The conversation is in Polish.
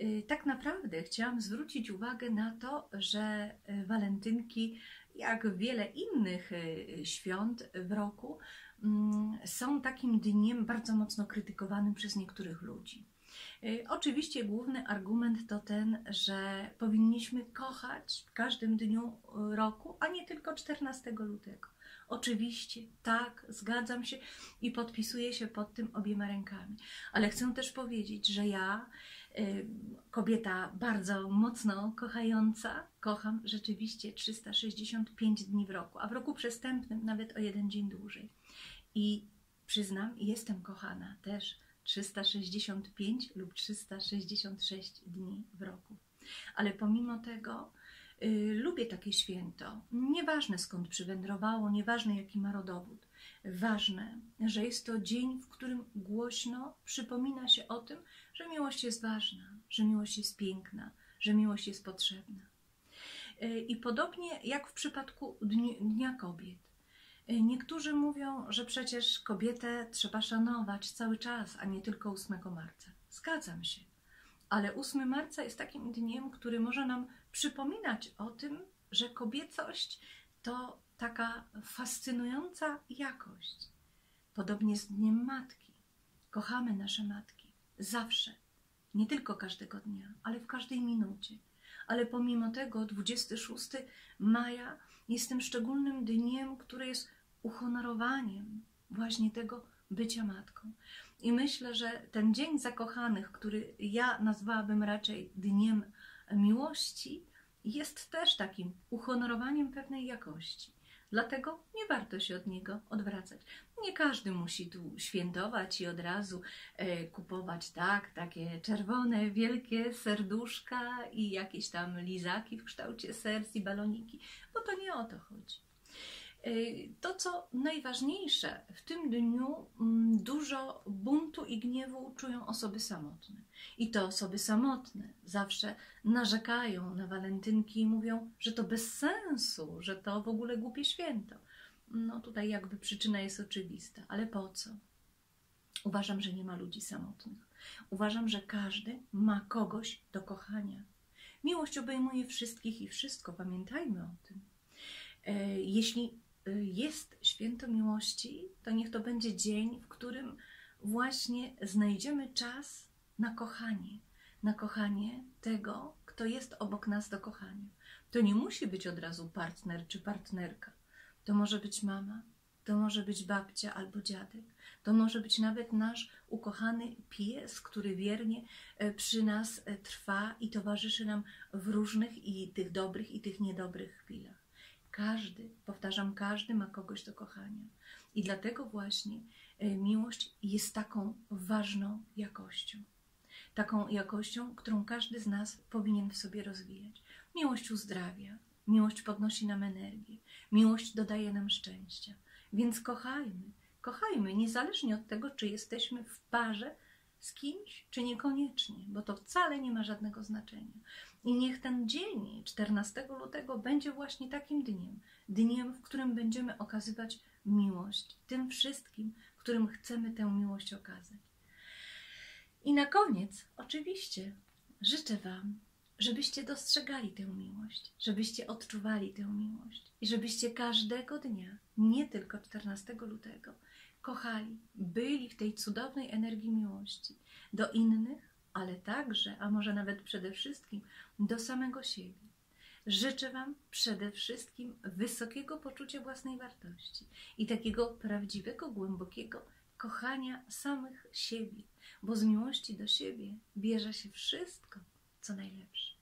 Y, tak naprawdę chciałam zwrócić uwagę na to, że y, walentynki, jak wiele innych y, świąt w roku, mm, są takim dniem bardzo mocno krytykowanym przez niektórych ludzi. Oczywiście główny argument to ten, że powinniśmy kochać w każdym dniu roku, a nie tylko 14 lutego. Oczywiście, tak, zgadzam się i podpisuję się pod tym obiema rękami. Ale chcę też powiedzieć, że ja, y, kobieta bardzo mocno kochająca, kocham rzeczywiście 365 dni w roku, a w roku przestępnym nawet o jeden dzień dłużej. I przyznam, jestem kochana też 365 lub 366 dni w roku. Ale pomimo tego lubię takie święto. Nieważne skąd przywędrowało, nieważne jaki ma rodowód. Ważne, że jest to dzień, w którym głośno przypomina się o tym, że miłość jest ważna, że miłość jest piękna, że miłość jest potrzebna. Y, I podobnie jak w przypadku Dni, Dnia Kobiet. Y, niektórzy mówią, że przecież kobietę trzeba szanować cały czas, a nie tylko 8 marca. Zgadzam się. Ale 8 marca jest takim dniem, który może nam przypominać o tym, że kobiecość to taka fascynująca jakość. Podobnie z Dniem Matki. Kochamy nasze matki zawsze, nie tylko każdego dnia, ale w każdej minucie. Ale pomimo tego 26 maja jest tym szczególnym dniem, który jest uhonorowaniem właśnie tego bycia matką. I myślę, że ten Dzień Zakochanych, który ja nazwałabym raczej Dniem Miłości, jest też takim uhonorowaniem pewnej jakości. Dlatego nie warto się od niego odwracać. Nie każdy musi tu świętować i od razu e, kupować tak, takie czerwone, wielkie serduszka i jakieś tam lizaki w kształcie serc i baloniki, bo to nie o to chodzi. Y, to, co najważniejsze, w tym dniu mm, dużo buntu i gniewu czują osoby samotne. I to osoby samotne zawsze narzekają na walentynki i mówią, że to bez sensu, że to w ogóle głupie święto. No tutaj jakby przyczyna jest oczywista, ale po co? Uważam, że nie ma ludzi samotnych. Uważam, że każdy ma kogoś do kochania. Miłość obejmuje wszystkich i wszystko, pamiętajmy o tym. E, jeśli jest święto miłości, to niech to będzie dzień, w którym właśnie znajdziemy czas na kochanie, na kochanie tego, kto jest obok nas do kochania. To nie musi być od razu partner czy partnerka. To może być mama, to może być babcia albo dziadek, to może być nawet nasz ukochany pies, który wiernie e, przy nas e, trwa i towarzyszy nam w różnych i tych dobrych, i tych niedobrych chwilach. Każdy, powtarzam, każdy ma kogoś do kochania. I dlatego właśnie e, miłość jest taką ważną jakością. Taką jakością, którą każdy z nas powinien w sobie rozwijać. Miłość uzdrawia, miłość podnosi nam energię, miłość dodaje nam szczęścia. Więc kochajmy, kochajmy, niezależnie od tego, czy jesteśmy w parze z kimś, czy niekoniecznie, bo to wcale nie ma żadnego znaczenia. I niech ten dzień 14 lutego będzie właśnie takim dniem, dniem, w którym będziemy okazywać miłość tym wszystkim, którym chcemy tę miłość okazać. I na koniec, oczywiście, życzę Wam, żebyście dostrzegali tę miłość, żebyście odczuwali tę miłość i żebyście każdego dnia, nie tylko 14 lutego, kochali, byli w tej cudownej energii miłości do innych, ale także, a może nawet przede wszystkim, do samego siebie. Życzę Wam przede wszystkim wysokiego poczucia własnej wartości i takiego prawdziwego, głębokiego kochania samych siebie, bo z miłości do siebie bierze się wszystko, co najlepsze.